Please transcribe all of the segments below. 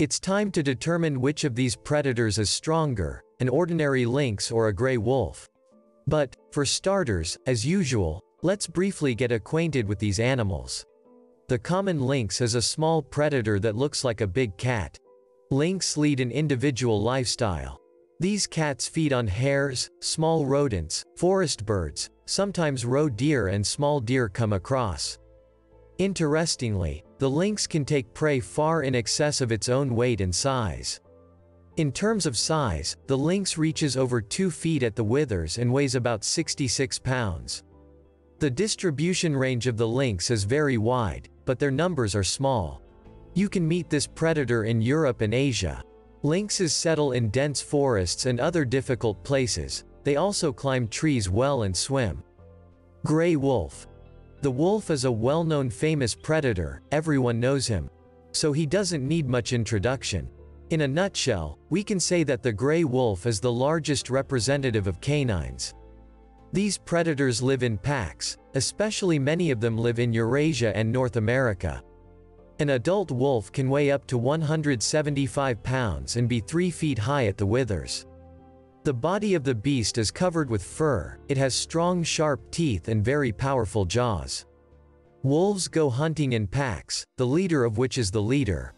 It's time to determine which of these predators is stronger, an ordinary lynx or a gray wolf. But, for starters, as usual, let's briefly get acquainted with these animals. The common lynx is a small predator that looks like a big cat. Lynx lead an individual lifestyle. These cats feed on hares, small rodents, forest birds, sometimes roe deer and small deer come across. Interestingly, the lynx can take prey far in excess of its own weight and size. In terms of size, the lynx reaches over 2 feet at the withers and weighs about 66 pounds. The distribution range of the lynx is very wide, but their numbers are small. You can meet this predator in Europe and Asia. Lynxes settle in dense forests and other difficult places, they also climb trees well and swim. Gray Wolf. The wolf is a well-known famous predator, everyone knows him. So he doesn't need much introduction. In a nutshell, we can say that the gray wolf is the largest representative of canines. These predators live in packs, especially many of them live in Eurasia and North America. An adult wolf can weigh up to 175 pounds and be 3 feet high at the withers. The body of the beast is covered with fur, it has strong sharp teeth and very powerful jaws. Wolves go hunting in packs, the leader of which is the leader.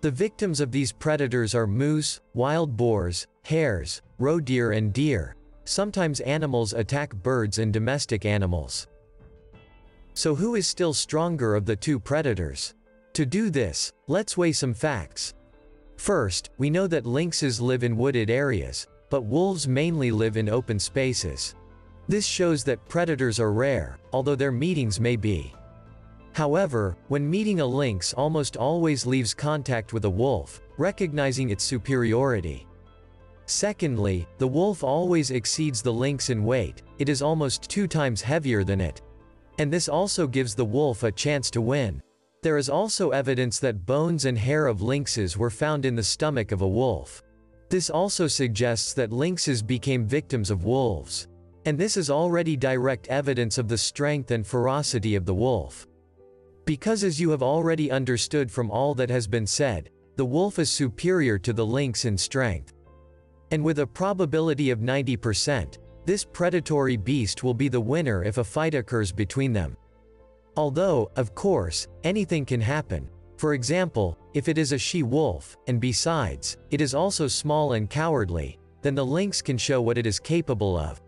The victims of these predators are moose, wild boars, hares, roe deer and deer. Sometimes animals attack birds and domestic animals. So who is still stronger of the two predators? To do this, let's weigh some facts. First, we know that lynxes live in wooded areas, but wolves mainly live in open spaces. This shows that predators are rare, although their meetings may be. However, when meeting a lynx almost always leaves contact with a wolf, recognizing its superiority. Secondly, the wolf always exceeds the lynx in weight, it is almost two times heavier than it. And this also gives the wolf a chance to win. There is also evidence that bones and hair of lynxes were found in the stomach of a wolf. This also suggests that lynxes became victims of wolves. And this is already direct evidence of the strength and ferocity of the wolf. Because as you have already understood from all that has been said, the wolf is superior to the lynx in strength. And with a probability of 90%, this predatory beast will be the winner if a fight occurs between them. Although, of course, anything can happen. For example, if it is a she-wolf, and besides, it is also small and cowardly, then the lynx can show what it is capable of.